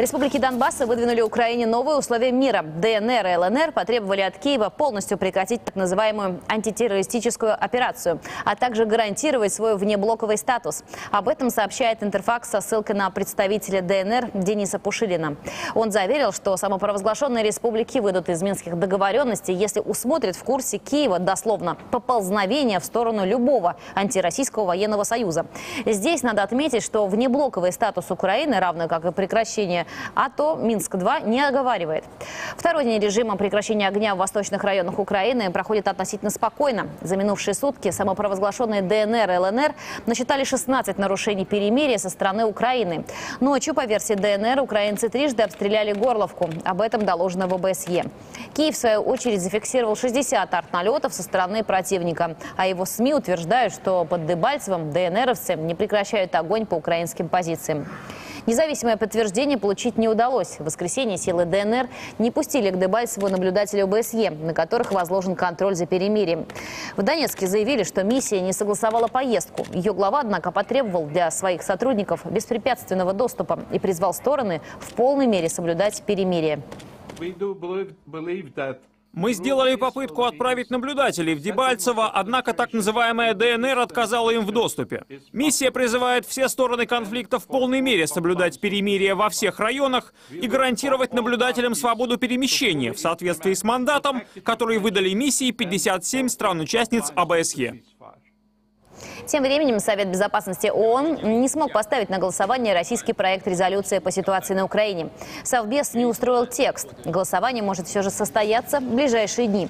Республики Донбасса выдвинули Украине новые условия мира. ДНР и ЛНР потребовали от Киева полностью прекратить так называемую антитеррористическую операцию, а также гарантировать свой внеблоковый статус. Об этом сообщает Интерфакс со ссылкой на представителя ДНР Дениса Пушилина. Он заверил, что самопровозглашенные республики выйдут из минских договоренностей, если усмотрят в курсе Киева дословно поползновение в сторону любого антироссийского военного союза. Здесь надо отметить, что внеблоковый статус Украины, равно как и прекращение а то Минск-2 не оговаривает. Второй день режима прекращения огня в восточных районах Украины проходит относительно спокойно. За минувшие сутки самопровозглашенные ДНР и ЛНР насчитали 16 нарушений перемирия со стороны Украины. Ночью, по версии ДНР, украинцы трижды обстреляли Горловку. Об этом доложено в ОБСЕ. Киев, в свою очередь, зафиксировал 60 артналетов со стороны противника. А его СМИ утверждают, что под Дебальцевым ДНРовцы не прекращают огонь по украинским позициям. Независимое подтверждение получить не удалось. В воскресенье силы ДНР не пустили к Дебальцеву наблюдателей ОБСЕ, на которых возложен контроль за перемирием. В Донецке заявили, что миссия не согласовала поездку. Ее глава, однако, потребовал для своих сотрудников беспрепятственного доступа и призвал стороны в полной мере соблюдать перемирие. Мы сделали попытку отправить наблюдателей в Дебальцево, однако так называемая ДНР отказала им в доступе. Миссия призывает все стороны конфликта в полной мере соблюдать перемирие во всех районах и гарантировать наблюдателям свободу перемещения в соответствии с мандатом, который выдали миссии 57 стран-участниц АБСЕ. Тем временем Совет Безопасности ООН не смог поставить на голосование российский проект резолюции по ситуации на Украине. Совбез не устроил текст. Голосование может все же состояться в ближайшие дни.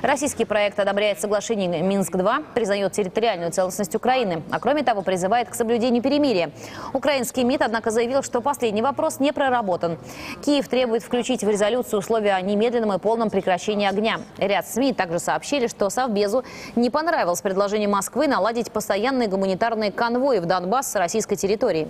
Российский проект одобряет соглашение Минск-2, признает территориальную целостность Украины, а кроме того призывает к соблюдению перемирия. Украинский МИД, однако, заявил, что последний вопрос не проработан. Киев требует включить в резолюцию условия о немедленном и полном прекращении огня. Ряд СМИ также сообщили, что Совбезу не понравилось предложение Москвы наладить постоянные гуманитарные конвои в Донбасс с российской территории.